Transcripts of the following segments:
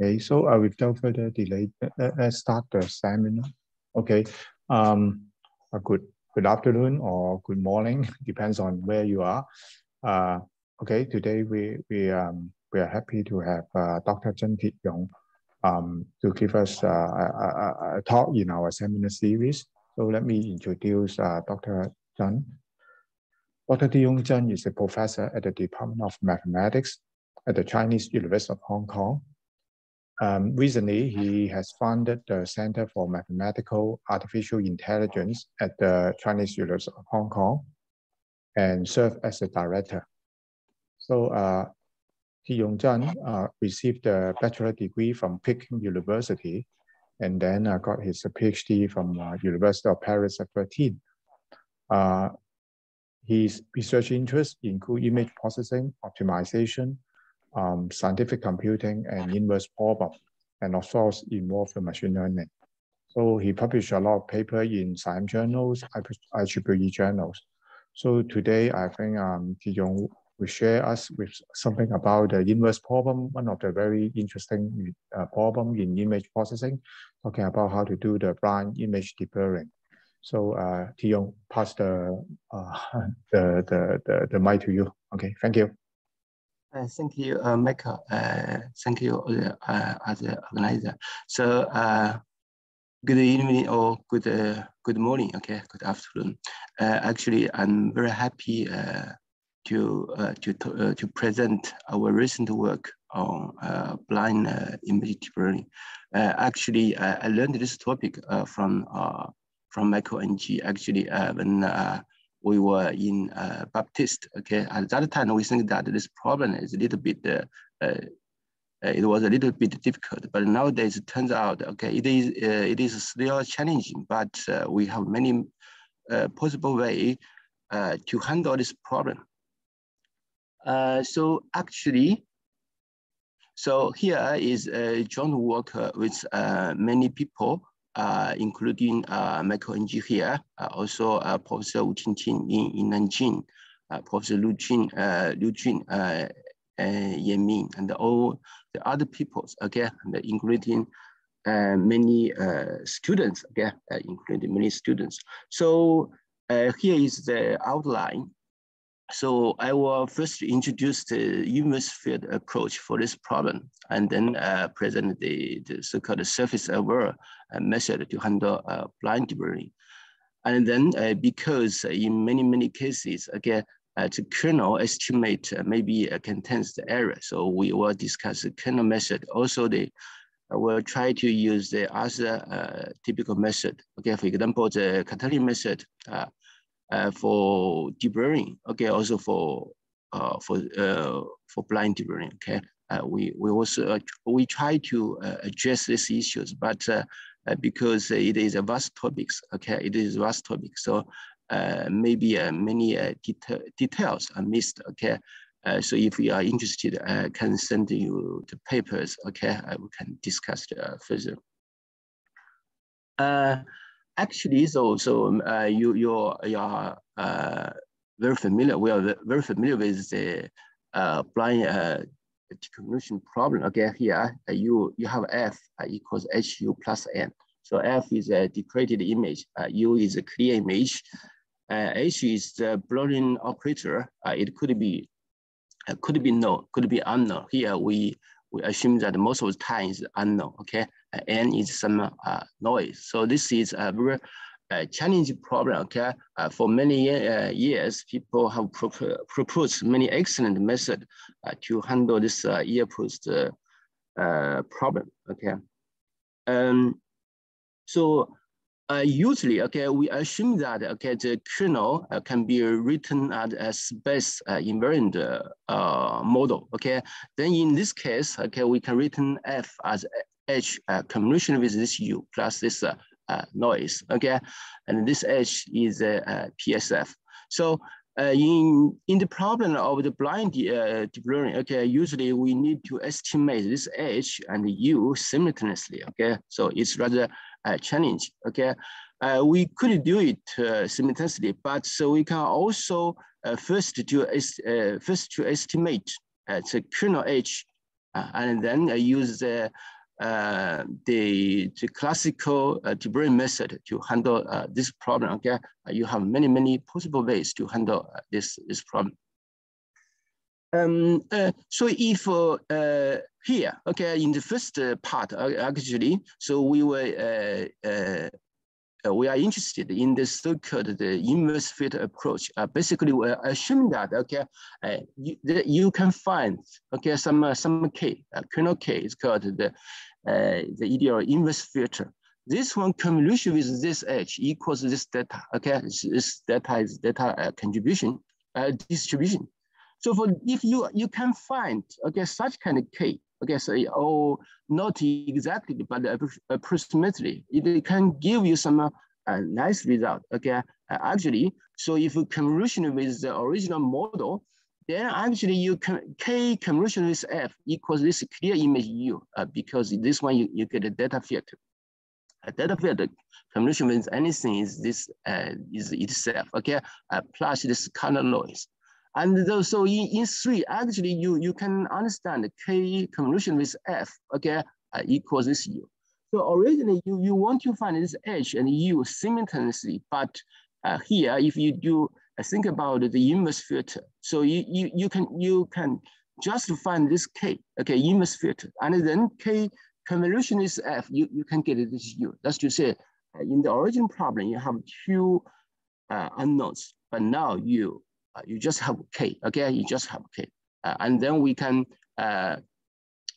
Okay, so uh, without further delay, let's start the seminar. Okay, um, a good good afternoon or good morning, depends on where you are. Uh, okay, today we we um we are happy to have uh, Dr. Chen Kit Yong um, to give us uh, a, a, a, talk in our seminar series. So let me introduce uh, Dr. Zeng. Dr. Tieyong Zeng is a professor at the Department of Mathematics at the Chinese University of Hong Kong um, recently, he has founded the Center for Mathematical Artificial Intelligence at the Chinese University of Hong Kong and served as a director. So uh, Yong Zhan uh, received a bachelor degree from Peking University and then uh, got his PhD from uh, University of Paris at 13. Uh, his research interests include image processing, optimization, um, scientific computing and inverse problem, and of course involve the machine learning. So he published a lot of paper in science journals, IEEE journals. So today I think um, Tieyong will share us with something about the inverse problem, one of the very interesting uh, problem in image processing, talking about how to do the blind image deblurring. So uh, Tieyong, pass the, uh, the, the, the, the mic to you. Okay, thank you. Uh, thank you, uh, Michael. Uh, thank you uh, as an organizer. So, uh, good evening or good uh, good morning. Okay, good afternoon. Uh, actually, I'm very happy uh, to uh, to to, present our recent work on uh, blind uh, image deblurring. Uh, actually, uh, I learned this topic uh, from uh, from Michael Ng. Actually, uh, when uh, we were in uh, Baptist. Okay, at that time we think that this problem is a little bit. Uh, uh, it was a little bit difficult, but nowadays it turns out okay, it is uh, it is still challenging, but uh, we have many possible way to handle this problem. so actually, so here is joint work with many people including uh, Michael Ng here, uh, also uh, Professor Wu Qingqing in, in Nanjing, uh, Professor Liu Jun, uh, Liu Jun, uh, Yan Ming, and all the other peoples, and including many students, okay, including many students. So here is the outline so I will first introduce the inverse filter approach for this problem, and then uh, present the, the so-called surface aware uh, method to handle uh, blind deblurring. And then uh, because in many, many cases, again, uh, the kernel estimate uh, maybe contains the error. So we will discuss the kernel method. Also, will try to use the other typical method. Okay, for example, the quaternion method uh, for deblurring. Okay, also for uh, for uh, for blind deblurring. Okay, uh, we we also uh, we try to uh, address these issues, but because it is a vast topics. Okay, it is vast topic, so maybe many deta details are missed. Okay. so if you are interested, I can send you the papers. Okay, we can discuss further actually, so so um, uh, you you you are uh, very familiar. We are very familiar with the uh, blind uh, problem. Okay, here uh, you you have f uh, equals hu plus n. So f is a degraded image. Uh, u is a clear image. H is the blurring operator. It could be could be known, could be unknown. Here we we assume that most of the time is unknown. Okay, n is some uh, noise. So this is a very uh, challenging problem. Okay, uh, for many years, people have pro proposed many excellent methods to handle this ill-posed problem. Okay, um, so uh, usually, okay, we assume that okay, the kernel uh, can be written as a space uh, invariant model. Okay, then in this case, okay, we can written f as h uh, combination with this u plus this uh, uh, noise, okay? And this h is a, a PSF. So uh, in, in the problem of the blind uh, deblurring, okay, usually we need to estimate this h and u simultaneously, okay? So it's rather a challenge, okay? Uh, we could do it simultaneously, but so we can also first to, first to estimate the kernel h and then use the uh, the, the classical uh, deblurring method to handle uh, this problem. Okay, uh, you have many many possible ways to handle uh, this this problem. Um, so if here, okay, in the first part actually, so we were we are interested in the so-called the inverse filter approach. basically, we're assuming that okay, you, the, you can find okay some some k kernel k is called the the ideal inverse filter. This one convolution with this edge equals this data. Okay, this data is data uh, contribution uh, distribution. So for if you you can find okay such kind of k okay so oh not exactly but approximately it can give you some uh, nice result okay uh, actually so if you convolution with the original model then actually you can K convolution with F equals this clear image U uh, because this one you, you get a data field. A data field convolution with anything is this uh, is itself, okay, uh, plus this color noise. And so in, in three, actually you, you can understand K convolution with F, okay, uh, equals this U. So originally you, you want to find this H and U simultaneously, but uh, here if you do think about the inverse filter. So you, you, you, can, you can just find this K, okay, inverse filter, and then K convolution is F, you, you can get this U. That's to say, uh, in the origin problem, you have two uh, unknowns, but now you, uh, you just have K, okay, you just have K. Uh, and then we can uh,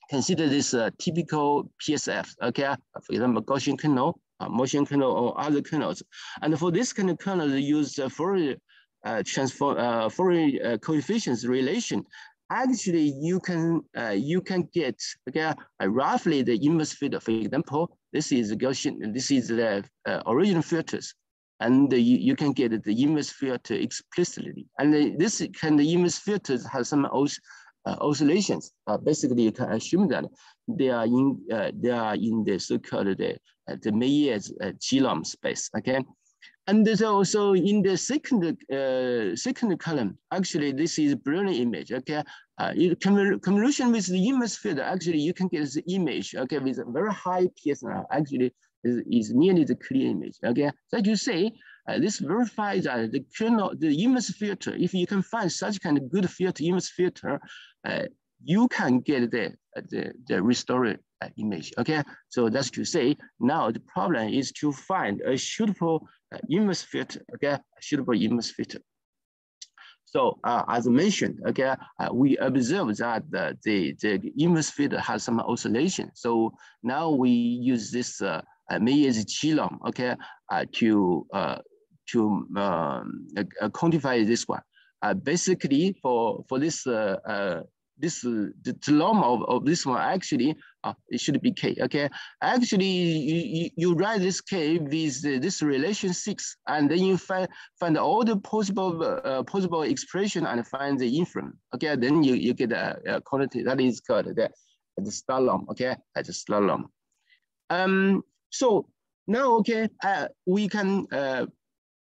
consider this uh, typical PSF, okay? For example, Gaussian kernel, motion kernel or other kernels. And for this kind of kernel, they use uh, Fourier uh, transform uh, Fourier uh, coefficients relation, actually you can uh, you can get okay uh, roughly the inverse filter. For example, this is Gaussian. This is the uh, original filters, and you, you can get the inverse filter explicitly. And this kind of inverse filters have some os oscillations. basically, you can assume that they are in they are in the so-called the the Meyer's G-norm space. Okay, and so, so in the second uh, second column, actually this is Brownian image. Okay, uh, convolution with the inverse filter. Actually, you can get the image. Okay, with a very high PSNR. Actually, is, is nearly the clear image. Okay, so you say uh, this verifies that the kernel, the inverse filter. If you can find such kind of good filter, inverse filter, uh, you can get the the, the restored uh, image. Okay, so that's to say now the problem is to find a suitable uh, inverse filter, okay, suitable inverse filter. So uh, as mentioned, okay, uh, we observe that the, the, inverse filter has some oscillation. So now we use this uh, uh Meyer's G-norm, okay, uh, to to um, quantify this one. Basically, for for this this the, norm of, of this one actually uh, it should be k okay actually you, you, you write this k with this relation six and then you find find all the possible uh, possible expression and find the inference okay then you, you get a, a quantity that is called the the slalom okay as a slalom um so now okay uh, we can uh,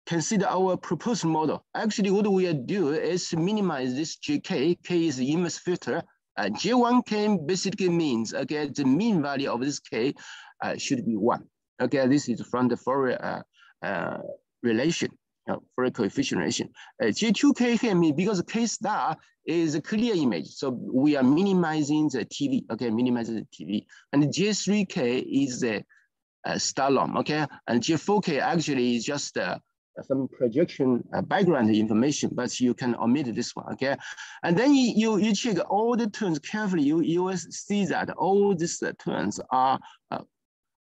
consider our proposed model. Actually, what we do is minimize this JK. K is the inverse filter. Uh, J1K basically means, okay, the mean value of this K uh, should be one. Okay, this is from the Fourier uh, uh, relation, uh, Fourier coefficient relation. Uh, J2K here means because K star is a clear image. So we are minimizing the TV, okay, minimizing the TV. And J3K is the uh, slalom, okay? And J4K actually is just uh, some projection uh, background information, but you can omit this one, okay? And then you, you, you check all the terms carefully, you, you will see that all these uh, terms are, uh,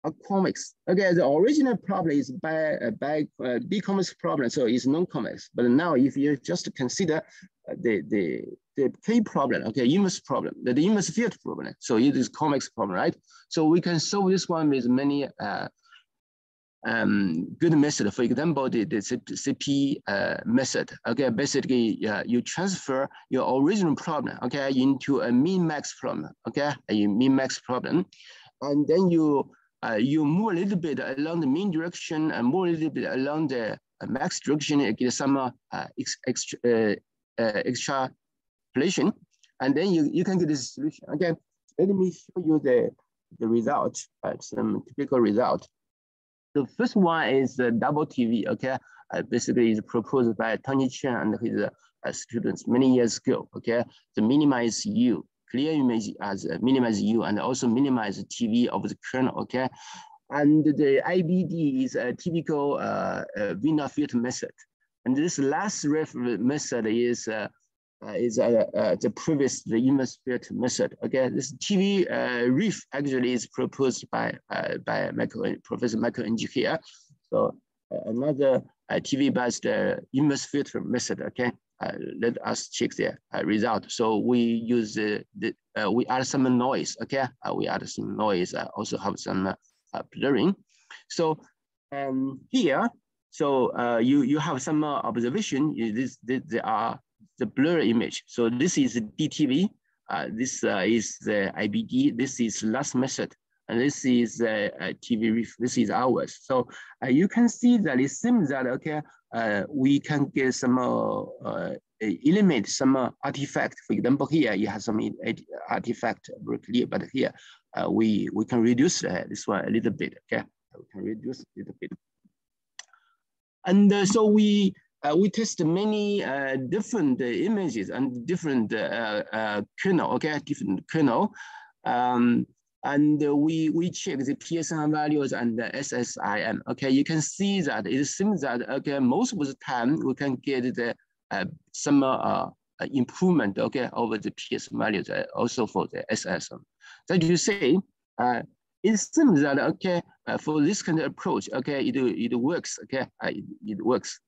are convex. Okay, the original problem is by, uh, by uh, biconvex problem, so it's non-convex. But now if you just consider uh, the, the, the K problem, okay, inverse problem, the, the inverse filter problem, so it is convex problem, right? So we can solve this one with many uh, um, good method. For example, the, the CP uh, method. Okay, basically uh, you transfer your original problem, okay, into a min-max problem. Okay, a min-max problem, and then you uh, you move a little bit along the mean direction and move a little bit along the uh, max direction. You get some uh, ex extra uh, extrapolation, and then you you can get this solution. Okay, let me show you the, the result, uh, some typical result. The first one is the double TV, okay? Uh, basically is proposed by Tony Chan and his uh, students many years ago, okay? To minimize U, clear image as uh, minimize U and also minimize TV of the kernel, okay? And the IBD is a typical uh, uh, filter method. And this last ref method is uh, uh, is uh, uh, the previous the inverse filter method. Okay, this TV uh, reef actually is proposed by uh, by Michael, Professor Michael Ng here. So uh, another TV based inverse filter method. Okay, let us check the result. So we use the, the we add some noise. Okay, we add some noise. also have some blurring. So um, here so uh, you, you have some uh, observation, this, this, there are the blur image. So this is DTV, uh, this uh, is the IBD, this is last method, and this is uh, TV ref, this is ours. So uh, you can see that it seems that, okay, uh, we can get some, eliminate some artifact. For example, here you have some artifact very but here we, we can reduce this one a little bit, okay? We can reduce a little bit. And uh, so we uh, we test many uh, different images and different kernel, okay, different kernel. Um, and we, we check the PSN values and the SSIM. Okay, you can see that it seems that okay, most of the time we can get the uh, some uh, improvement okay over the PS values uh, also for the SSIM. So you say uh, it seems that okay uh, for this kind of approach okay it it works okay uh, it, it works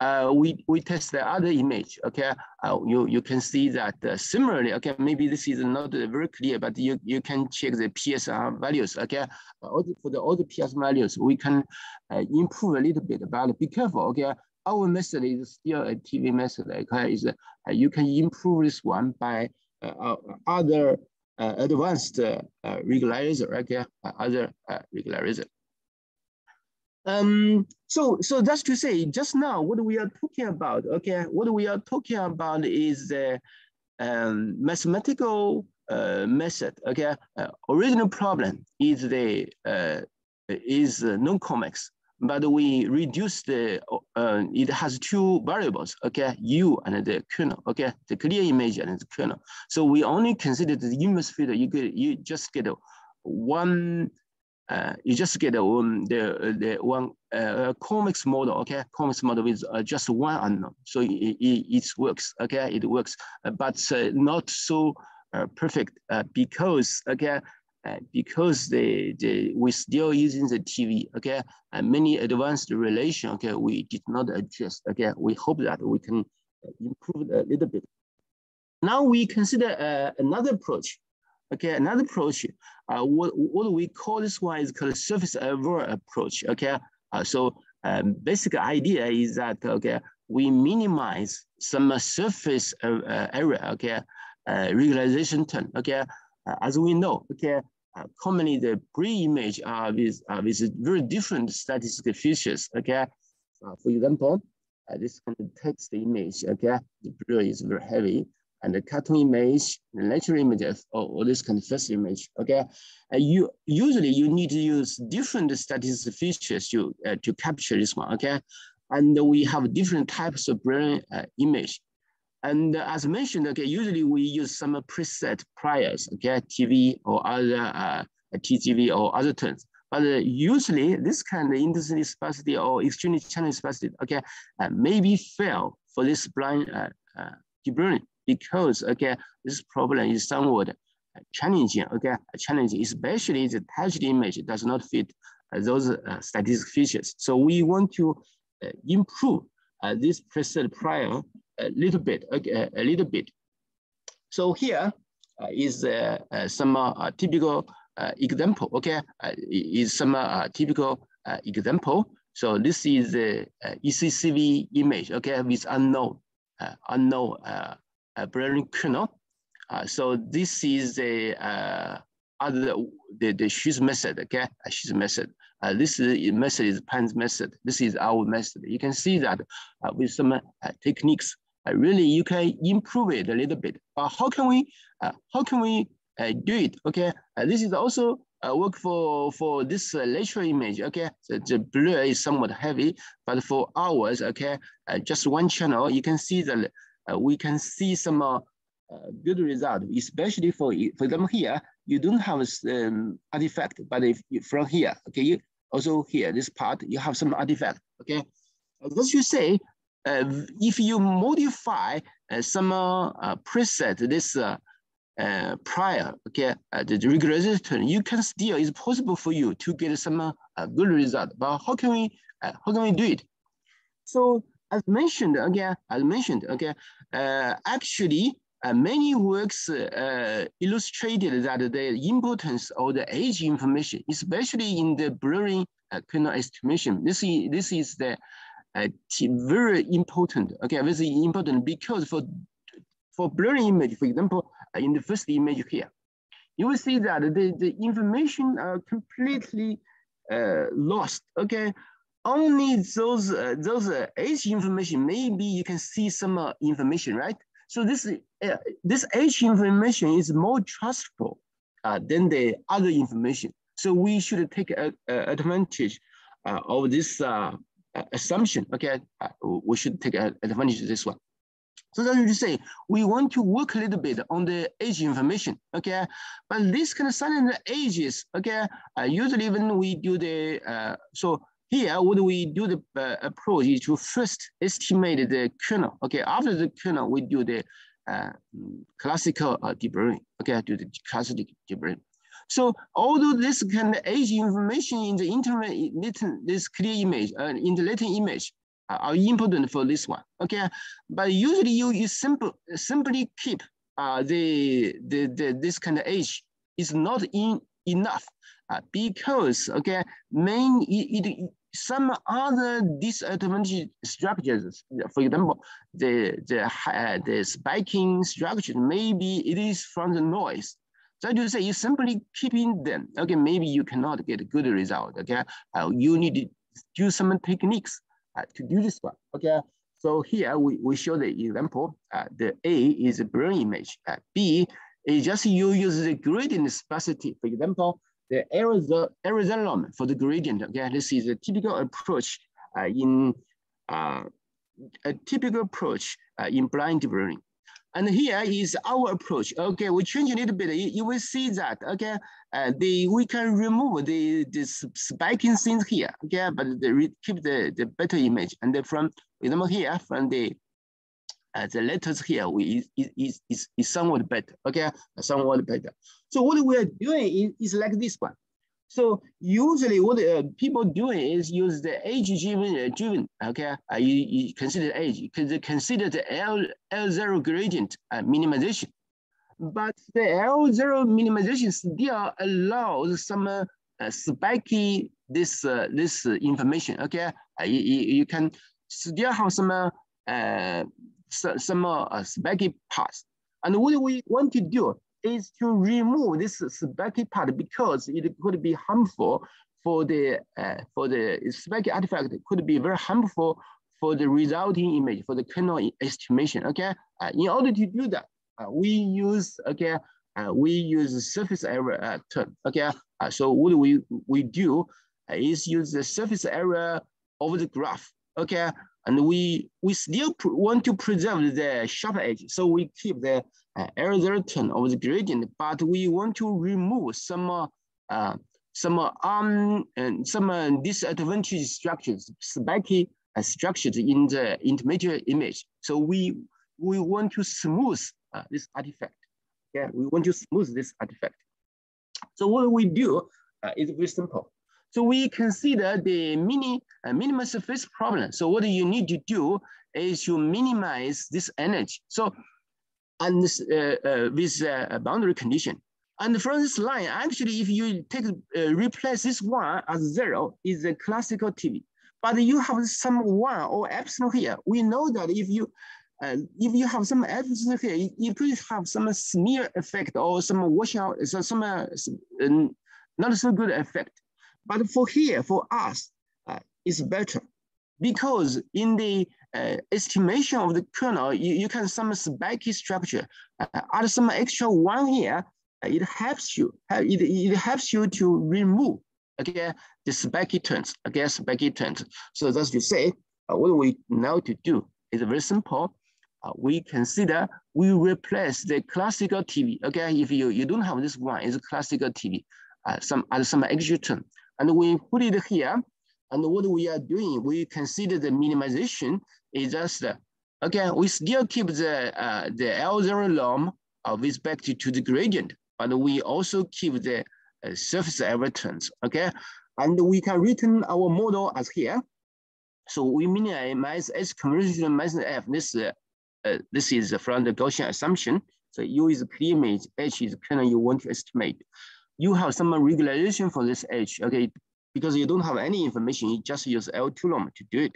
uh, we we test the other image okay? Uh, you you can see that uh, similarly okay maybe this is not very clear but you you can check the PSR values okay? For the the PS values we can uh, improve a little bit but be careful okay? Our method is still a TV method okay? Is you can improve this one by other uh, advanced uh, uh, regularizer, okay, other regularizer. Um, so, so that's to say, just now, what we are talking about, okay, what we are talking about is the um, mathematical uh, method, okay. Uh, original problem is the uh, is non-convex, but we reduce the, uh, it has two variables, okay, U and the kernel, okay, the clear image and the kernel. So we only consider the inverse filter, you get, you just get one, uh, you just get um, the, the one uh, convex model, okay, convex model with uh, just one unknown. So it, it, it works, okay, it works, but uh, not so uh, perfect uh, because, okay, uh, because they, they we still using the TV, okay, and many advanced relation, okay, we did not adjust, okay, we hope that we can improve a little bit. Now we consider uh, another approach, okay, another approach, uh, what, what we call this one is called surface aware approach, okay, uh, so um, basic idea is that, okay, we minimize some surface uh, area, okay, uh, regularization term, okay, uh, as we know, okay, uh, commonly the pre-image are with, uh, with very different statistical features, okay? Uh, for example, uh, this kind of text image, okay? The blur is very heavy. And the cartoon image, the natural images, or, or this kind of first image, okay? Uh, you Usually you need to use different statistical features to, uh, to capture this one, okay? And we have different types of blurring image. And as mentioned, okay, usually we use some preset priors, okay, TV or other uh, TGV or other terms. But uh, usually this kind of intensity sparsity or extremely challenge sparsity, okay, uh, maybe fail for this blind uh, uh, because, okay, this problem is somewhat challenging, okay, challenging, especially the touched image does not fit uh, those uh, statistical features. So we want to uh, improve uh, this preset prior a little bit, a, a little bit. So here uh, is uh, uh, some typical example, okay? is some typical example. So this is the ECCV image, okay, with unknown, unknown blurring kernel. so this is the other the, the Schiess method, okay, Schiess method. Uh, this is, method is Pan's method. This is our method. You can see that uh, with some uh, techniques, uh, really you can improve it a little bit. But how can we, uh, how can we do it. Okay, this is also work for for this lateral image. Okay, so the blur is somewhat heavy, but for ours, okay, just one channel, you can see that we can see some good result, especially for for them here. You don't have um, artifact, but if you, from here, okay, you also here this part you have some artifact. Okay, as you say, uh, if you modify uh, some uh, preset this uh, uh, prior, okay, uh, the regularization, you can still, it's possible for you to get some good result. But how can we, how can we do it? So as mentioned again, as mentioned, okay, actually uh, many works uh, illustrated that the importance of the age information, especially in the blurring uh, kernel estimation. This is, this is the uh, very important. Okay, very important because for for blurring image, for example, uh, in the first image here, you will see that the, the information are completely uh, lost. Okay, only those uh, those uh, age information. Maybe you can see some uh, information, right? So this uh, this age information is more trustful than the other information. So we should take a, a advantage of this assumption, okay, uh, we should take advantage of this one. So that to say, we want to work a little bit on the age information, okay? But this kind of silent ages, okay, uh, usually when we do the, uh, so here, what we do the uh, approach is to first estimate the kernel, okay? After the kernel, we do the uh, classical uh, deblurring, okay, I do the classical deblurring. So although this kind of age information in the internet, this clear image, uh, in the latent image, uh, are important for this one. Okay, but usually you, you simple, simply keep uh, the, the, the this kind of age is not in, enough uh, because okay, main it, it, some other disadvantage structures, for example, the the uh, the spiking structure, maybe it is from the noise. So to say, you simply keeping them, okay, maybe you cannot get a good result, okay? Uh, you need to do some techniques uh, to do this one, okay? So here we, we show the example, uh, the A is a brain image, uh, B is just you use the gradient sparsity. For example, the Arizona for the gradient, okay? This is a typical approach uh, in, uh, a typical approach uh, in blind deblurring. And here is our approach. Okay, we change a little bit. You, you will see that, okay, uh, the, we can remove the, the spiking things here, okay, but the, keep the, the better image. And from, example here, from the, uh, the letters here we, is, is, is somewhat better, okay, somewhat better. So what we are doing is, is like this one. So usually what uh, people doing is use the age driven, uh, driven okay? Uh, you, you, consider age, consider the L, L0 gradient uh, minimization. But the L0 minimization still allows some uh, spiky this, uh, this information, okay? you, you can still have some, uh, some uh, spiky parts. And what we want to do is to remove this spiky part because it could be harmful for the uh, for the spiky artifact it could be very harmful for the resulting image for the kernel estimation. Okay, uh, in order to do that, uh, we use okay uh, we use surface area uh, term. Okay, uh, so what we we do is use the surface area of the graph. Okay, and we we still want to preserve the sharp edge, so we keep the uh, turn of the gradient, but we want to remove some uh, some um and some uh, disadvantage structures, spiky uh, structures in the intermediate image. So we we want to smooth uh, this artifact. Yeah, we want to smooth this artifact. So what we do uh, is very simple. So we consider the mini uh, minimum surface problem. So what you need to do is to minimize this energy. So and uh, uh, with a boundary condition. And from this line, actually, if you take uh, replace this one as zero, is a classical TV. But you have some one or epsilon here. We know that if you uh, if you have some epsilon here, you could have some smear effect or some washout, so some uh, not so good effect. But for here, for us, uh, it's better because in the uh, estimation of the kernel, you, you can some spiky structure, uh, add some extra one here, it helps you, it, it helps you to remove, okay, the spiky turns, okay, spiky turns. So that's to say, uh, what we now to do is very simple. Uh, we consider we replace the classical TV. Okay, if you, you don't have this one, it's a classical TV, uh, some other some extra turn, and we put it here. And what we are doing, we consider the minimization is just uh, okay. We still keep the uh, the L0 norm with respect to the gradient, but we also keep the uh, surface error turns. Okay, and we can return our model as here. So we minimize H convolution minus F. This uh, uh, this is from the Gaussian assumption. So U is clear image, H is the kernel you want to estimate. You have some regularization for this H, okay? Because you don't have any information, you just use L2 norm to do it.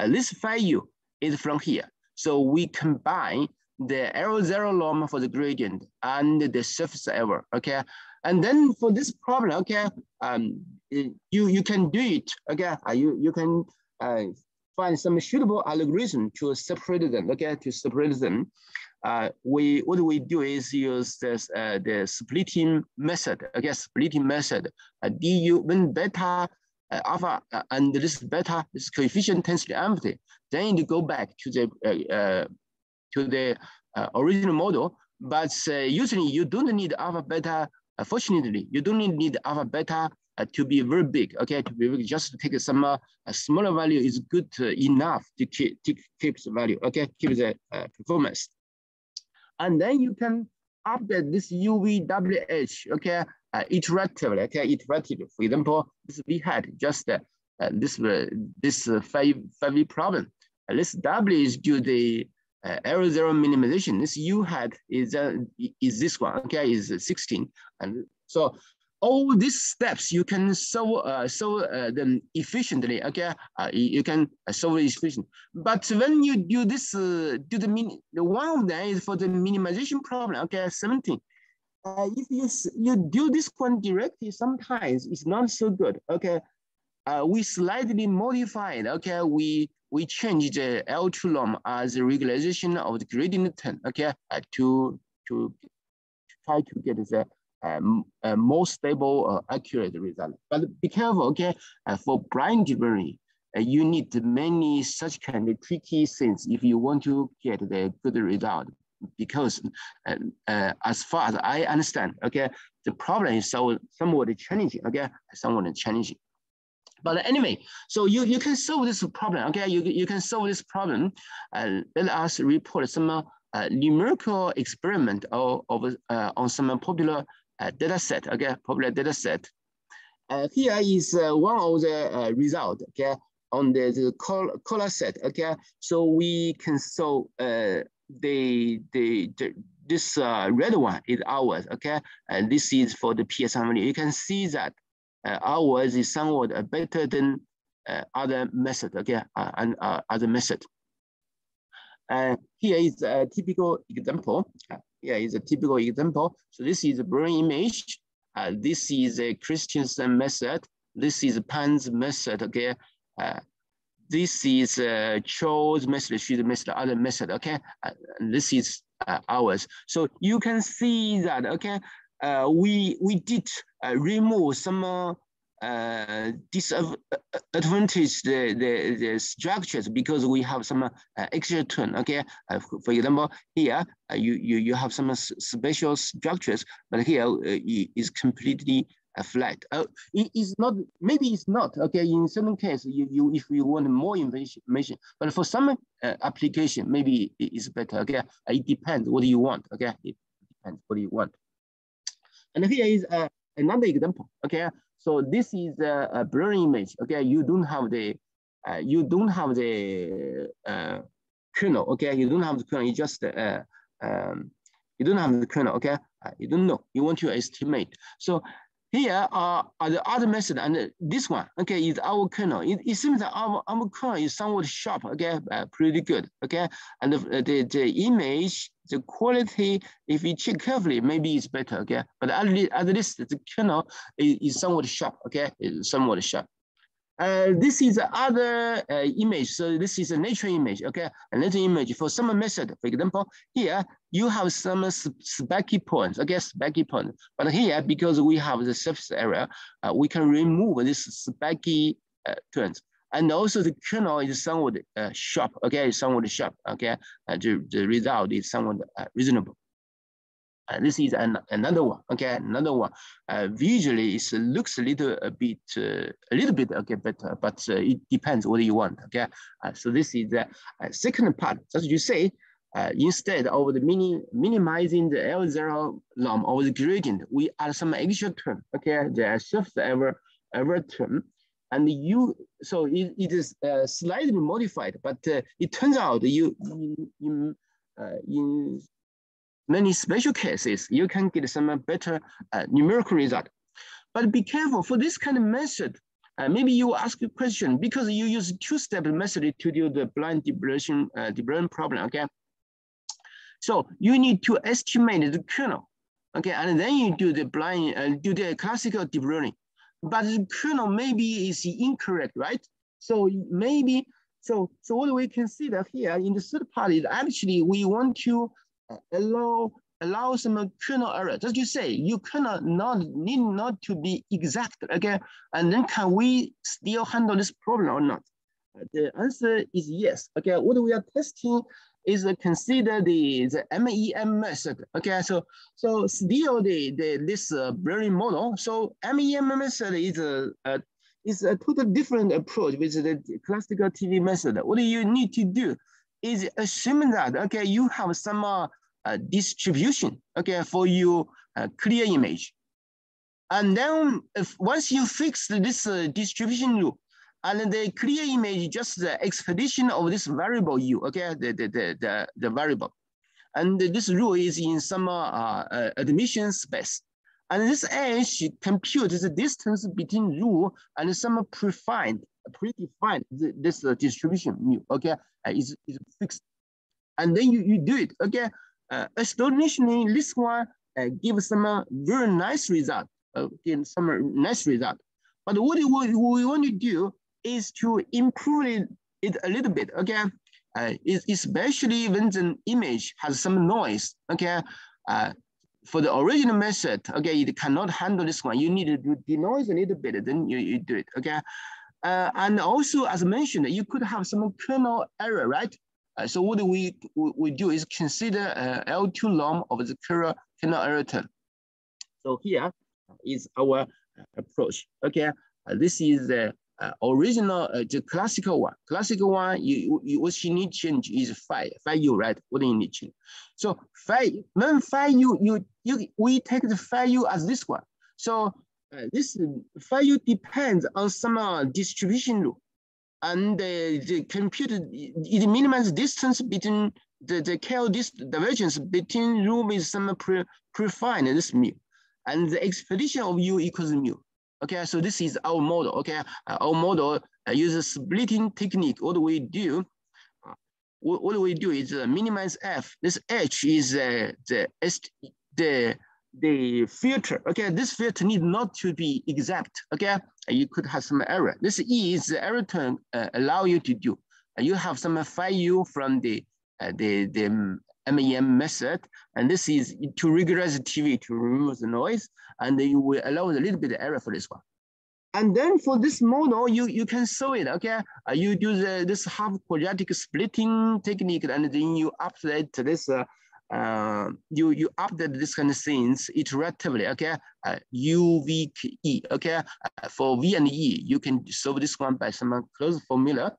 Uh, this value is from here. So we combine the L0 norm for the gradient and the surface error, okay? And then for this problem, okay, um, you, you can do it, okay? Uh, you, you can uh, find some suitable algorithm to separate them, okay, to separate them. Uh, we, what we do is use this, uh, the splitting method, okay, splitting method. Uh, du, when beta uh, alpha uh, and this beta, this coefficient tends to empty, then you go back to the, uh, to the original model, but usually you don't need alpha beta, fortunately, you don't need alpha beta to be very big, okay, to be big, just take some a smaller value is good enough to keep, to keep the value, okay, keep the performance. And then you can update this UVWH, okay, uh, iteratively, okay, iteratively. For example, this we had just uh, uh, this uh, this uh, five five problem. Uh, this W is due to the uh, L0 minimization. This U hat is uh, is this one, okay, is 16, and so all these steps you can solve uh, solve uh, them efficiently. Okay, uh, you can solve it efficiently. But when you do this, uh, do the min the one of them is for the minimization problem. Okay, seventeen. Uh, if you you do this one directly, sometimes it's not so good. Okay, uh, we slightly modified. Okay, we we change the L2 norm as a regularization of the gradient turn. Okay, uh, to to try to get the a more stable, uh, accurate result. But be careful, okay? Uh, for blind deblurring, uh, you need many such kind of tricky things if you want to get the good result. Because uh, uh, as far as I understand, okay, the problem is so somewhat challenging, okay, somewhat challenging. But anyway, so you, you can solve this problem, okay? You, you can solve this problem. Uh, let us report some uh, numerical experiment of, of, uh, on some popular uh, data set, okay, popular data set. Uh, here is uh, one of the result, okay, on the, the color, color set, okay. So we can solve the, the, the this uh, red one is ours, okay? And this is for the PS. You can see that uh, ours is somewhat better than uh, other method, okay? and other method. And here is a typical example yeah, is a typical example. So this is a brain image. Uh, this is a Christensen method. This is Pan's method, okay? Uh, this is uh, Chou's method, she's method, other method, okay? Uh, this is uh, ours. So you can see that, okay? Uh, we, we did uh, remove some disadvantage the, the, the structures because we have some uh, extra turn, okay? Uh, for example, here, uh, you, you, you have some special structures, but here uh, is completely uh, flat. It is not, maybe it's not, okay? In certain case, you, you, if you want more information, but for some application, maybe it is better, okay? it depends what you want, okay? It depends what you want. And here is another example, okay? So this is a, a blurry image. Okay, you don't have the uh, you don't have the uh, kernel. Okay, you don't have the kernel. You just uh, um, you don't have the kernel. Okay, uh, you don't know. You want to estimate. So here are, are the other method, and this one, okay, is our kernel. It, it seems that our, our kernel is somewhat sharp, okay, uh, pretty good, okay? And the, the, the image, the quality, if you check carefully, maybe it's better, okay? But at least, at least the kernel is, is somewhat sharp, okay? It's somewhat sharp. Uh, this is other uh, image. So this is a nature image, okay? A nature image for some method. For example, here you have some spiky points, okay, spiky points. But here, because we have the surface area, uh, we can remove this spiky uh. And also the kernel is somewhat uh, sharp, okay, somewhat sharp, okay? Uh, the, the result is somewhat uh, reasonable. Uh, this is an, another one, okay, another one. Uh, visually, it looks a little a bit, uh, a little bit okay better, but uh, it depends what you want, okay. Uh, so this is the uh, second part. As you say, instead of the mini minimizing the L0 norm of the gradient, we add some extra term, okay. The surface ever ever term, and you so it, it is slightly modified, but it turns out you in, in in many special cases, you can get some better uh, numerical result. But be careful for this kind of method. Uh, maybe you ask a question because you use two-step method to do the blind deblurration, uh, deblurring problem, okay? So you need to estimate the kernel, okay? And then you do the blind, uh, do the classical deblurring. But the kernel maybe is incorrect, right? So maybe, so, so what we consider here in the third part is actually we want to uh, allow allow some kernel error. Just you say you cannot not need not to be exact again, and then can we still handle this problem or not? Uh, the answer is yes. Okay, what we are testing is considered the, the MEM method. Okay, so so still the, the this uh, model. So MEM method is a, a is a totally different approach with the classical TV method. What you need to do is assume that okay you have some uh, uh, distribution, okay, for your uh, clear image. And then if once you fix this uh, distribution rule, and the clear image just the expectation of this variable u, okay, the, the, the, the, the variable. And this rule is in some uh, uh, admission space. And this edge computes the distance between rule and some predefined, predefined this uh, distribution mu, okay, is, is fixed. And then you, you do it, okay? uh, astonishingly, this one uh, gives some uh, very nice result, uh, in some nice result. But what we, we want to do is to improve it, a little bit, okay? Uh, especially when the image has some noise, okay? Uh, for the original method, okay, it cannot handle this one. You need to do denoise a little bit, then you, you do it, okay? Uh, and also, as mentioned, you could have some kernel error, right? Uh, so what we, we do is consider uh, L2 norm of the kernel error term. So here is our uh, approach. Okay, uh, this is the uh, original, uh, the classical one. Classical one, you, you what you need change is phi, phi u, right? What do you need change? So phi, when phi u, you, you, we take the phi u as this one. So this phi u depends on some distribution rule and the, computer, it minimizes distance between the, the KL divergence between rule with some pre, predefined this mu. And the expectation of u equals mu. Okay, so this is our model. Okay, uh, our model uh, uses splitting technique. What do we do? Uh, what, we do is minimize f. This h is the the the filter, okay, this filter need not to be exact, okay? You could have some error. This E is the error term allow you to do. You have some phi u from the, the, the MEM method, and this is to regularize the TV to remove the noise, and then you will allow a little bit of error for this one. And then for this model, you, you can solve it, okay? Uh, you do the, this half quadratic splitting technique, and then you update this uh, uh, you you update this kind of things iteratively, okay? Uh, U, V, E, okay? Uh, for V and E, you can solve this one by some closed formula.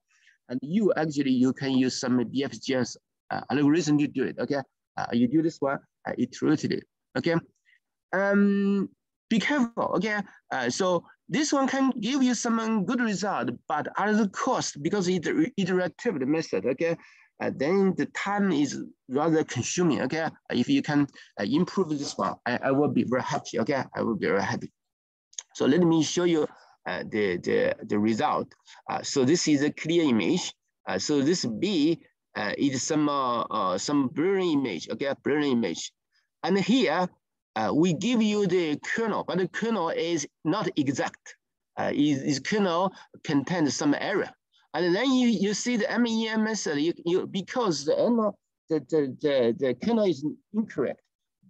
And U, actually, you can use some BFGS uh, algorithm you do it, okay? Uh, you do this one uh, iteratively, okay? Um, be careful, okay? Uh, so this one can give you some good result, but at the cost because it's iterative method, okay? uh, then the time is rather consuming, okay? If you can uh, improve this one, I, I will be very happy, okay? I will be very happy. So let me show you uh, the, the, the result. Uh, so this is a clear image. Uh, so this B uh, is some, some blurring image, okay? Blurring image. And here, we give you the kernel, but the kernel is not exact. uh, is, is kernel contains some error. And then you, you see the MEM method, you, you, because the, the, the, the, the kernel is incorrect,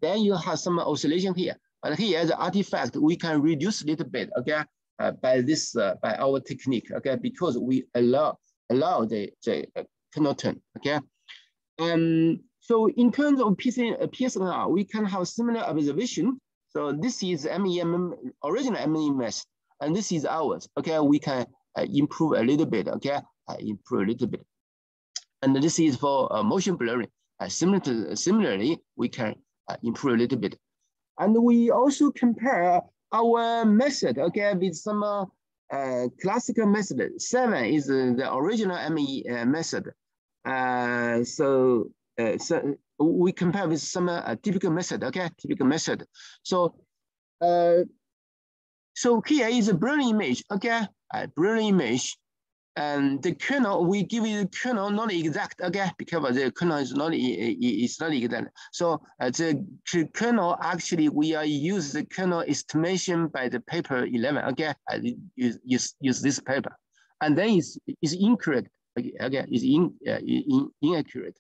then you have some oscillation here. But here, the artifact, we can reduce a little bit, okay, uh, by this, uh, by our technique, okay, because we allow allow the, the uh, turn, okay. Um, so in terms of PSNR, we can have similar observation. So this is MEM, original MEMS, and this is ours, okay. We can uh, improve a little bit, okay, uh, improve a little bit. And this is for uh, motion blurring. Uh, similar to, similarly, we can uh, improve a little bit. And we also compare our method, okay, with some uh, uh, classical method. Seven is uh, the original ME uh, method. Uh, so, uh, so we compare with some uh, typical method, okay, typical method. So, so here is a blurring image, okay, a blurring image. And the kernel, we give you the kernel not exact, okay, because the kernel is not, it's not exact. So uh, the kernel, actually, we are use the kernel estimation by the paper 11, okay, I use, use, use this paper. And then it's, it's incorrect, again, it's in, uh, in, inaccurate.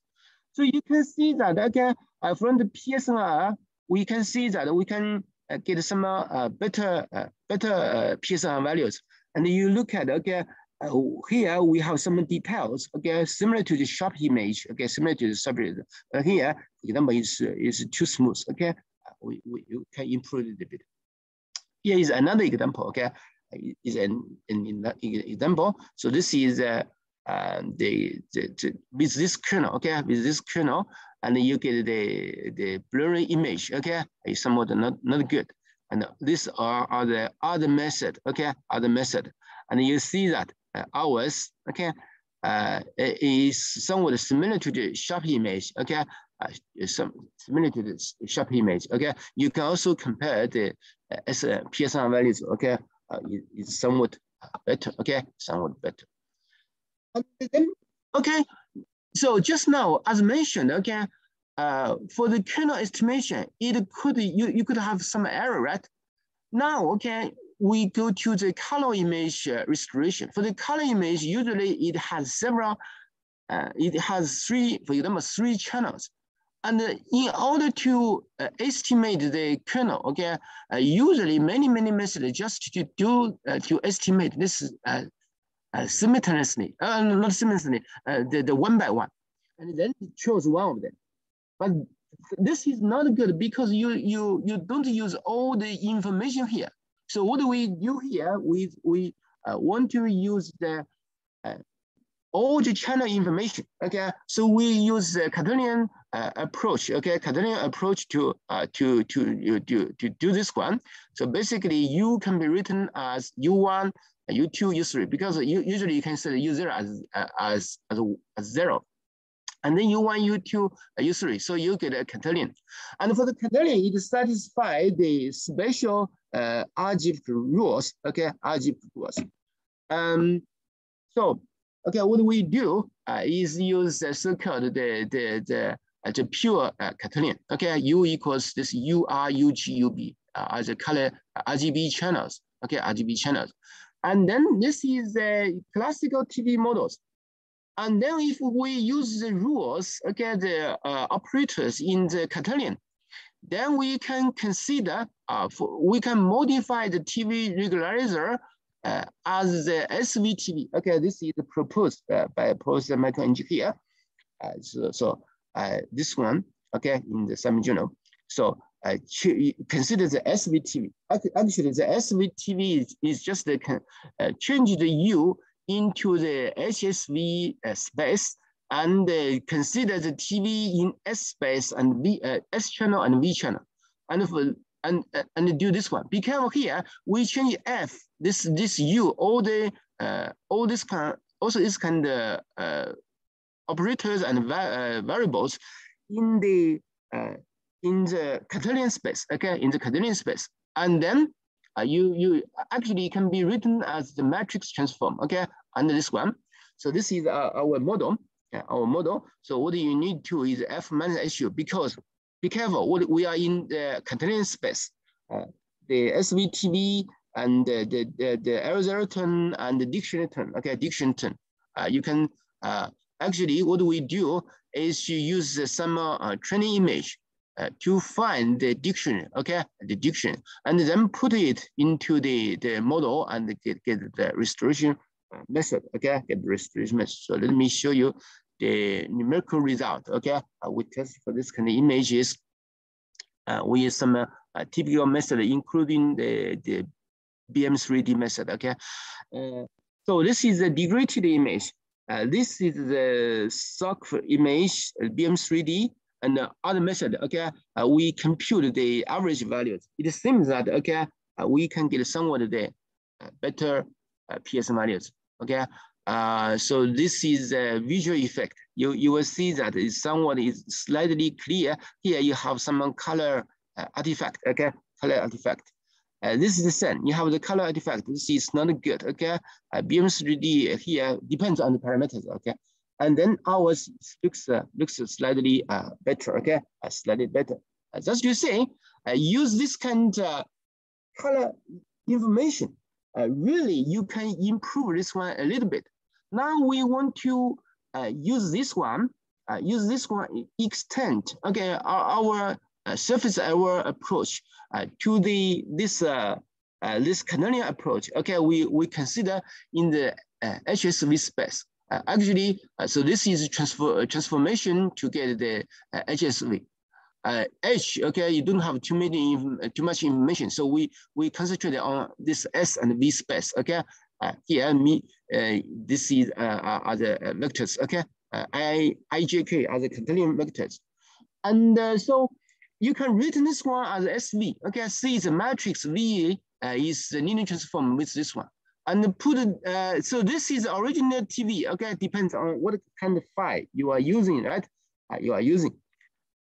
So you can see that, again, uh, from the PSNR, we can see that we can uh, get some uh, better, uh, better uh, PSNR values. And you look at, okay, uh, here we have some details, okay, similar to the sharp image, okay, similar to the subject. But here, the example is, is too smooth, okay, we, we can improve it a bit. Here is another example, okay, is an, an, an example. So this is uh, uh, the, the, the, with this kernel, okay, with this kernel, and you get the, the blurry image, okay, is somewhat not, not good. And these are, are the other method, okay, other method. And you see that uh, ours, okay, uh, is somewhat similar to the sharp image, okay, uh, some similar to the sharp image, okay. You can also compare the uh, PSR values, okay, uh, it's somewhat better, okay, somewhat better. Okay, so just now, as mentioned, okay, uh, for the kernel estimation, it could you, you could have some error, right? Now, okay, we go to the color image uh, restoration. For the color image, usually it has several, uh, it has three, for example, three channels. And uh, in order to uh, estimate the kernel, okay, uh, usually many, many methods just to do, uh, to estimate this simultaneously, uh, not simultaneously, uh, the, the one by one. And then choose one of them. But this is not good because you, you, you don't use all the information here. So what do we do here? We, we uh, want to use the uh, all the channel information, okay? So we use the quaternion uh, approach, okay? quaternion approach to, uh, to, to, to, to do this one. So basically U can be written as U1, U2, U3, because you, usually you can set U0 as, as, as, as zero. And then U1, U2, U3, so you get a quaternion. And for the quaternion, it satisfies the special uh, rules, okay, algebra rules. Um, so, okay, what we do uh, is use the so-called the, the, the, uh, the pure uh, quaternion, okay, U equals this U, R, U, G, U, B uh, as a color uh, RGB channels, okay, RGB channels. And then this is the classical TV models. And then if we use the rules, okay, the uh, operators in the quaternion, then we can consider, uh, for, we can modify the TV regularizer uh, as the SVTV. Okay, this is proposed uh, by Professor Michael Ng here. Uh, so so uh, this one, okay, in the Science Journal. So uh, consider the SVTV. Actually, the SVTV is, is just the, uh, change the U into the HSV uh, space and uh, consider the TV in S space and V, uh, S channel and V channel. And, for, and, uh, and do this one. Be careful here, we change F, this, this U, all the, uh, all this kind, also this kind of uh, operators and va variables in the, in the quaternion space, okay, in the quaternion space. And then uh, you, you actually can be written as the matrix transform, okay, under this one. So this is our, our model, our model. So what do you need to is F minus issue because be careful, what we are in the quaternion space. Uh, the SVTV and the, the, the, the term and the dictionary term, okay, dictionary term. Uh, you can, uh, actually what we do is to use some uh, training image uh, to find the dictionary, okay, the dictionary, and then put it into the, the model and get, get the restoration uh, method, okay, get the restoration method. So let me show you the numerical result, okay. Uh, we test for this kind of images uh, with some uh, typical method, including the, the BM3D method, okay. Uh, so this is a degraded image. Uh, this is the stock image, BM3D, and the other method, okay, uh, we compute the average values. It seems that, okay, uh, we can get somewhat the uh, better uh, PS values, okay? Uh, so this is a visual effect. You, you will see that it's somewhat is slightly clear. Here you have some color uh, artifact, okay, color artifact. Uh, this is the same. You have the color artifact. This is not good, okay? Uh, BM3D here depends on the parameters, okay? And then ours looks uh, looks slightly uh, better, okay? Uh, slightly better. Uh, just to say, uh, use this kind of uh, color information. Uh, really, you can improve this one a little bit. Now we want to uh, use this one, uh, use this one extend, okay, our, our uh, surface area approach uh, to the this uh, uh, this canonical approach. Okay, we we consider in the uh, HSV space. Uh, actually, uh, so this is transfer uh, transformation to get the HSV. Uh, H, okay, you don't have too many too much information, so we we concentrate on this S and V space. Okay, uh, here me uh, this is uh, are the vectors. Okay, uh, I IJK are the continuum vectors, and uh, so you can write this one as SV. Okay, C is a matrix V is the linear transform with this one and put uh, so this is original TV. Okay, depends on what kind of file you are using, right? Uh, you are using,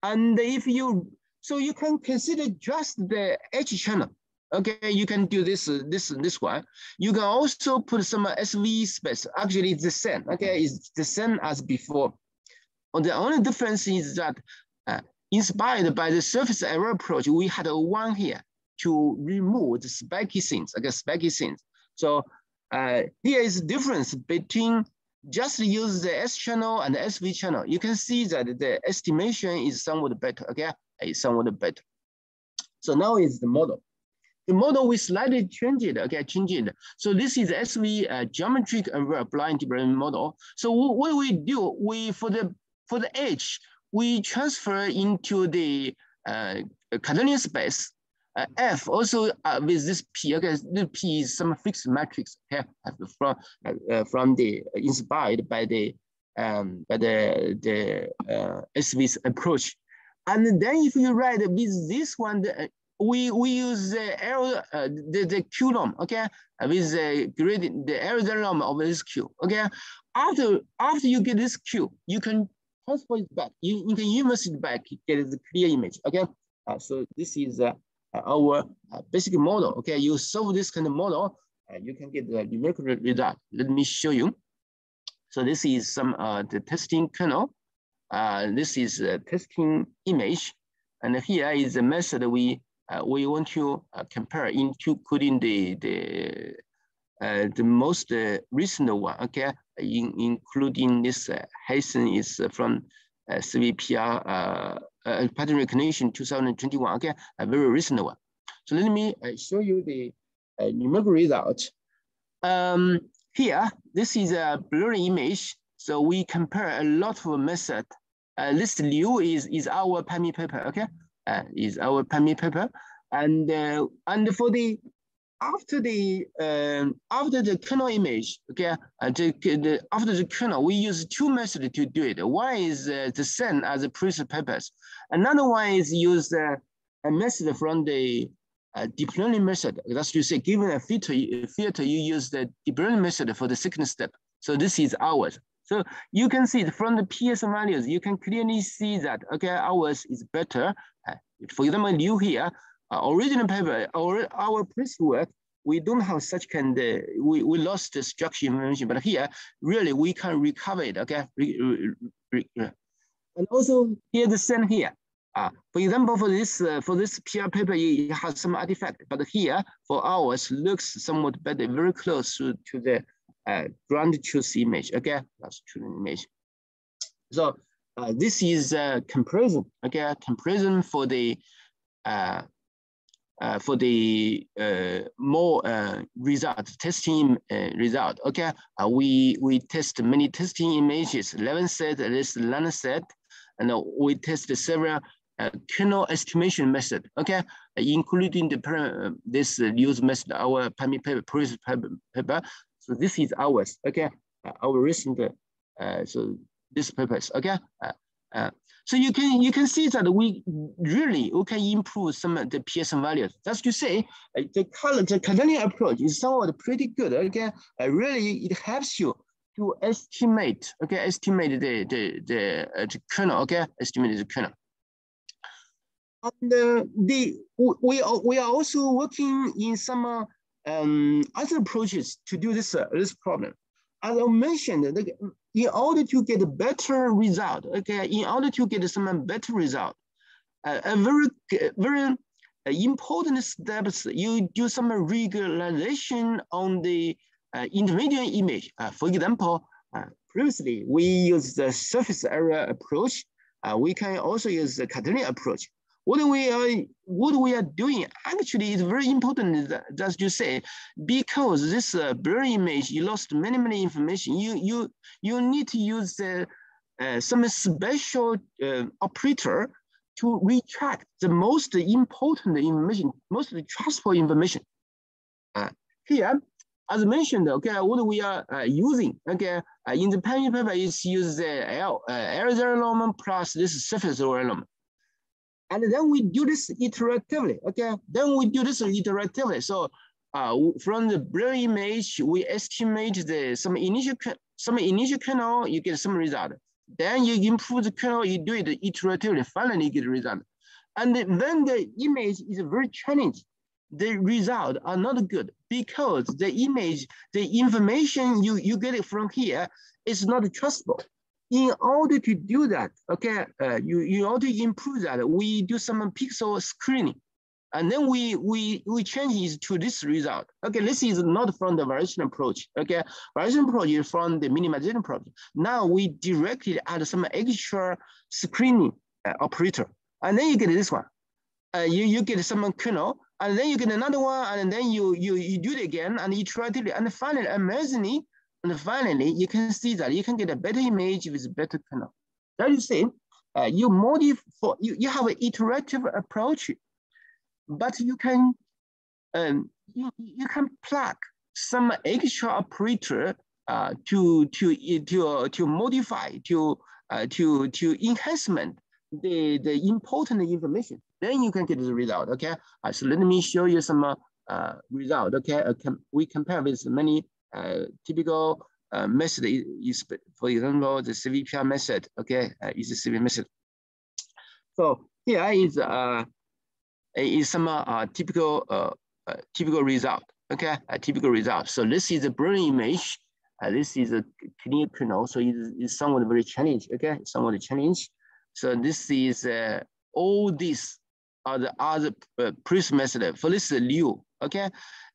and if you so you can consider just the H channel. Okay, you can do this this this one. You can also put some SV space. Actually, it's the same. Okay, it's the same as before. And the only difference is that uh, inspired by the surface area approach, we had a one here to remove the spiky things, okay, spiky things. So uh, here is the difference between just use the S channel and the SV channel. You can see that the estimation is somewhat better, okay? It's somewhat better. So now is the model. The model we slightly changed it, okay, change it. So this is SV uh, geometric deep learning model. So what we do, we for the for the H, we transfer into the uh, space uh, F also uh, with this P, okay, the P is some fixed matrix okay, from uh, from the inspired by the um, by the the uh, SV's approach, and then if you write with this one, the, we we use the uh, the the Q norm, okay, with the gradient the error norm of this Q, okay. After after you get this Q, you can transfer it back. You, you can inverse it back, get the clear image, okay. Uh, so this is uh, our uh, basic model. Okay, you solve this kind of model, uh, you can get the numerical result. Let me show you. So this is some uh, the testing kernel. Uh, this is a testing image, and here is the method we uh, we want to uh, compare including the the uh, the most uh, recent one. Okay, in, including this uh, is from uh, CVPR uh, pattern recognition 2021, okay, a very recent one. So let me uh, show you the uh, numerical result. Um, here, this is a blurry image. So we compare a lot of method. Uh, this Liu is, is our PAMI paper, okay? Uh, is our PAMI paper. And, uh, and for the after the um, after the kernel image, okay, uh, the, the, after the kernel, we use two methods to do it. One is uh, the same as the previous papers. Another one is use uh, a method from the uh, deep learning method. That's to say, given a filter, filter, you use the deep learning method for the second step. So this is ours. So you can see from the PS values, you can clearly see that, okay, ours is better. Uh, for example, you here, uh, original paper, or our previous work, we don't have such kind of, we, we lost the structure information, but here, really, we can recover it, okay? And also, here the same here. Uh, for example, for this uh, for this PR paper, it has some artifact, but here for ours looks somewhat better, very close to, to the uh, ground truth image. Okay, that's true image. So uh, this is a comparison. Okay, comparison for the uh, uh, for the uh, more uh, result testing uh, result. Okay, uh, we we test many testing images, 11 set, this 11 set, and uh, we test several kernel estimation method, okay, including the this use method, our PAMI paper, previous paper. So this is ours, okay, our recent, so this papers, okay. Uh, so you can you can see that we really we can improve some of the Pearson values. That's to say, the color the approach is somewhat pretty good. Okay, really it helps you to estimate. Okay, estimate the the the, the kernel. Okay, estimate the kernel. And uh, the we are we are also working in some uh, um, other approaches to do this uh, this problem. As I mentioned, in order to get a better result, okay, in order to get some better result, uh, a very very uh, important steps you do some regularization on the uh, intermediate image. Uh, for example, uh, previously we used the surface area approach. Uh, we can also use the quaternion approach what we are what we are doing actually is very important as you say because this uh, blur image you lost many many information. You you you need to use uh, uh, some special uh, operator to retract the most important information most trustful information. Uh, here as mentioned okay what we are uh, using okay in the paper is use the L, L zero element plus this surface element and then we do this iteratively, okay? Then we do this iteratively. So uh, from the blur image, we estimate the some initial some initial kernel, you get some result. Then you improve the kernel, you do it iteratively, finally you get a result. And then the image is very challenging. The result are not good because the image, the information you, you get it from here is not trustable in order to do that, okay, uh, you, in order to improve that, we do some pixel screening. And then we, we, we change it to this result. Okay, this is not from the variation approach. Okay, variation approach is from the minimization approach. Now we directly add some extra screening uh, operator. And then you get this one. Uh, you, you get some kernel, and then you get another one, and then you, you, you do it again, and to, and finally, amazingly, and finally, you can see that you can get a better image with better kernel. That you see, uh, you modify, you, you have an iterative approach, but you can, um, you, you can plug some extra operator uh, to, to, to, uh, to modify, to, uh, to, to enhancement the, the important information. Then you can get the result, okay? Uh, so let me show you some uh, result, okay? Uh, we compare with many uh, typical uh, method is, for example, the CVPR method, okay, uh, is a CV method. So here is uh, is some uh, typical uh, uh, typical result, okay, a typical result. So this is a blur image. Uh, this is a kernel, so it is somewhat very challenge, okay, somewhat challenge. So this is uh, all these are the other uh, previous method. For this is new, okay,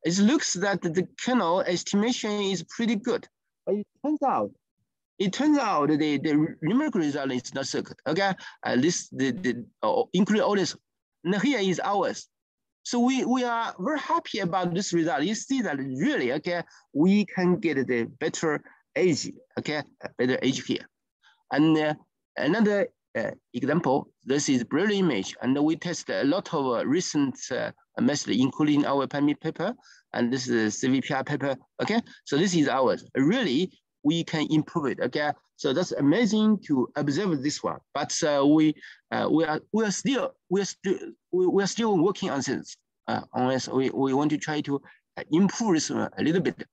it looks that the kernel estimation is pretty good, but it turns out, it turns out the, the numerical result is not so good. Okay, uh, this the, the uh, include all this. Now here is ours. So we, we are very happy about this result. You see that really, okay, we can get the better age, okay, better age here. And uh, another uh, example, this is blur image, and we test a lot of uh, recent uh, method, including our PAMI paper, and this is CVPR paper, okay? So this is ours. Really, we can improve it, okay? So that's amazing to observe this one, but uh, we uh, we are we are still we are still we are still working on this. Uh, unless we we want to try to uh, improve this a little bit.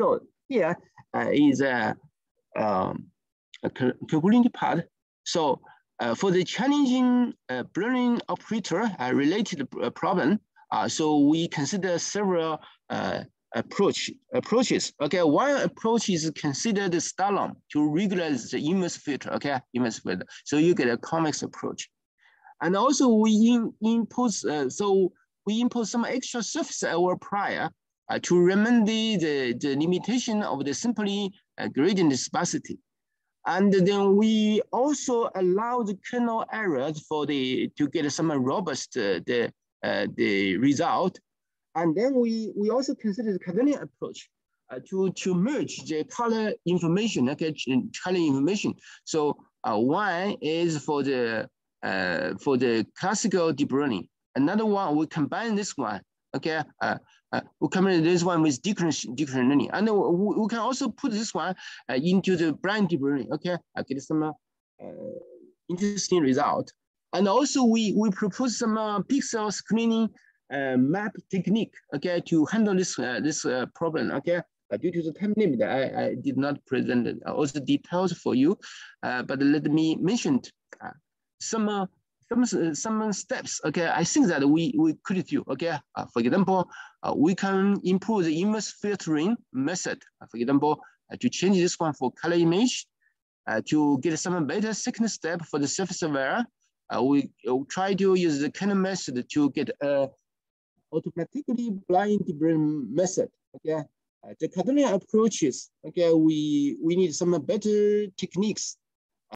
So here is a, um, a part. So for the challenging uh, blurring operator uh, related uh, problem, uh, so we consider several uh, approach approaches. Okay, one approach is considered slalom to regularize the inverse filter. Okay, inverse filter. So you get a convex approach. And also we in, impose, uh, so we impose some extra surface area prior uh, to remedy the, the limitation of the simply uh, gradient sparsity. And then we also allow the kernel errors for the, to get some robust uh, the, uh, the result. And then we, we also consider the quaternion approach uh, to, to merge the color information, okay, color information. So uh, one is for the uh, for the classical deep learning. Another one, we combine this one, okay? Uh, uh, we combine this one with deep learning. And we, we, can also put this one uh, into the blind deep learning, okay? I get some uh, interesting result. And also we, we propose some uh, pixel screening map technique, okay, to handle this, this problem, okay? Uh, due to the time limit, I, I did not present all the details for you, uh, but let me mention uh, some some some steps. Okay, I think that we we could do. Okay, uh, for example, uh, we can improve the inverse filtering method. Uh, for example, to change this one for color image, to get some better second step for the surface area. we try to use the kind of method to get a automatically blind method. Okay, uh, the quaternion approaches, okay, we, we need some better techniques